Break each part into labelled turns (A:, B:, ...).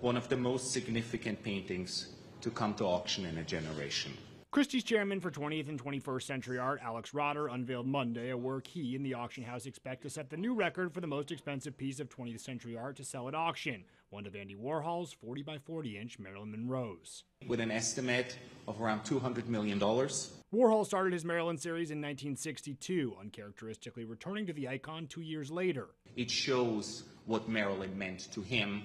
A: One of the most significant paintings to come to auction in a generation.
B: Christie's chairman for 20th and 21st Century Art, Alex Rotter, unveiled Monday a work he and the auction house expect to set the new record for the most expensive piece of 20th century art to sell at auction, one of Andy Warhol's 40 by 40 inch Marilyn Monroe's.
A: With an estimate of around $200 million.
B: Warhol started his Marilyn series in 1962, uncharacteristically returning to the icon two years later.
A: It shows what Marilyn meant to him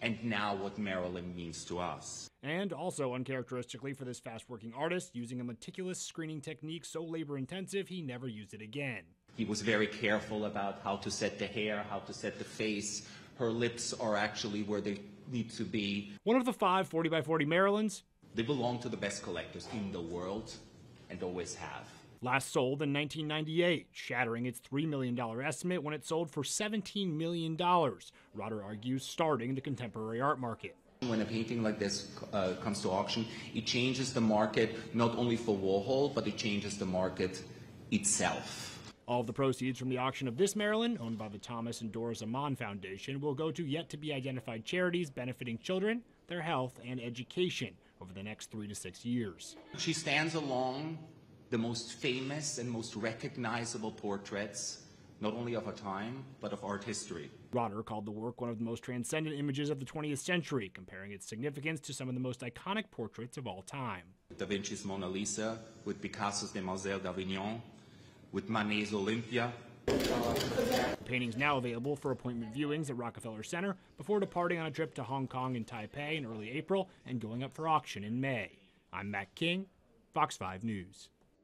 A: and now what Marilyn means to us.
B: And also uncharacteristically for this fast working artist, using a meticulous screening technique so labor intensive he never used it again.
A: He was very careful about how to set the hair, how to set the face. Her lips are actually where they need to be.
B: One of the five 40 by 40 Marilyns.
A: They belong to the best collectors in the world and always have.
B: Last sold in 1998, shattering its $3 million estimate when it sold for $17 million. Rotter argues starting the contemporary art market.
A: When a painting like this uh, comes to auction, it changes the market not only for Warhol, but it changes the market itself.
B: All of the proceeds from the auction of this Marilyn, owned by the Thomas and Doris Ammann Foundation, will go to yet to be identified charities benefiting children, their health, and education over the next three to six years.
A: She stands along the most famous and most recognizable portraits, not only of our time, but of art history.
B: Rotter called the work one of the most transcendent images of the 20th century, comparing its significance to some of the most iconic portraits of all time.
A: Da Vinci's Mona Lisa, with Picasso's Demoiselles d'Avignon, with Manet's Olympia.
B: The painting's now available for appointment viewings at Rockefeller Center before departing on a trip to Hong Kong and Taipei in early April and going up for auction in May. I'm Matt King, Fox 5 News.